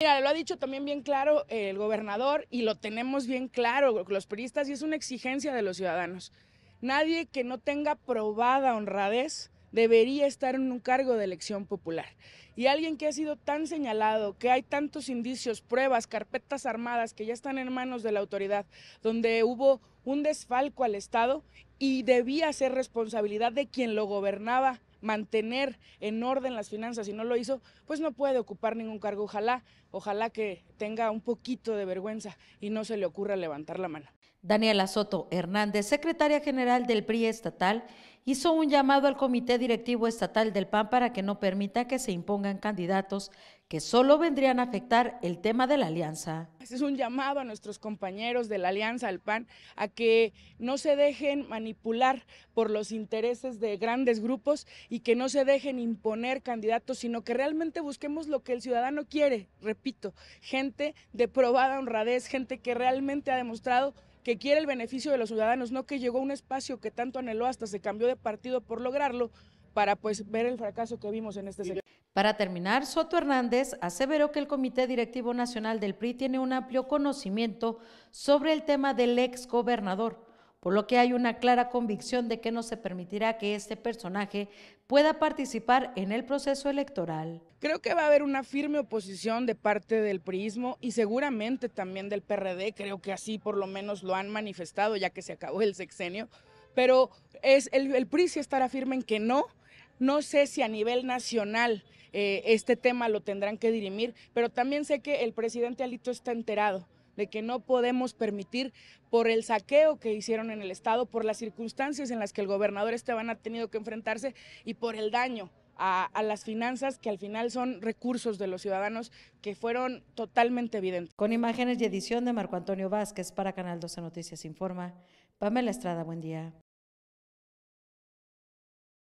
Mira, lo ha dicho también bien claro el gobernador y lo tenemos bien claro los periodistas y es una exigencia de los ciudadanos. Nadie que no tenga probada honradez debería estar en un cargo de elección popular. Y alguien que ha sido tan señalado, que hay tantos indicios, pruebas, carpetas armadas que ya están en manos de la autoridad, donde hubo un desfalco al Estado y debía ser responsabilidad de quien lo gobernaba mantener en orden las finanzas y no lo hizo, pues no puede ocupar ningún cargo. Ojalá, ojalá que tenga un poquito de vergüenza y no se le ocurra levantar la mano. Daniela Soto Hernández, secretaria general del PRI estatal, hizo un llamado al Comité Directivo Estatal del PAN para que no permita que se impongan candidatos que solo vendrían a afectar el tema de la alianza. Este es un llamado a nuestros compañeros de la alianza del PAN a que no se dejen manipular por los intereses de grandes grupos y que no se dejen imponer candidatos, sino que realmente busquemos lo que el ciudadano quiere, repito, gente de probada honradez, gente que realmente ha demostrado que quiere el beneficio de los ciudadanos, no que llegó a un espacio que tanto anheló hasta se cambió de partido por lograrlo para pues ver el fracaso que vimos en este sector. Para terminar, Soto Hernández aseveró que el Comité Directivo Nacional del PRI tiene un amplio conocimiento sobre el tema del ex gobernador por lo que hay una clara convicción de que no se permitirá que este personaje pueda participar en el proceso electoral. Creo que va a haber una firme oposición de parte del priismo y seguramente también del PRD, creo que así por lo menos lo han manifestado ya que se acabó el sexenio, pero es el, el PRI sí estará firme en que no, no sé si a nivel nacional eh, este tema lo tendrán que dirimir, pero también sé que el presidente Alito está enterado de que no podemos permitir por el saqueo que hicieron en el Estado, por las circunstancias en las que el gobernador Esteban ha tenido que enfrentarse y por el daño a, las finanzas que al final son recursos de los ciudadanos que fueron totalmente evidentes. Con imágenes y edición de Marco Antonio Vázquez para Canal 12 Noticias Informa, Pamela Estrada, buen día.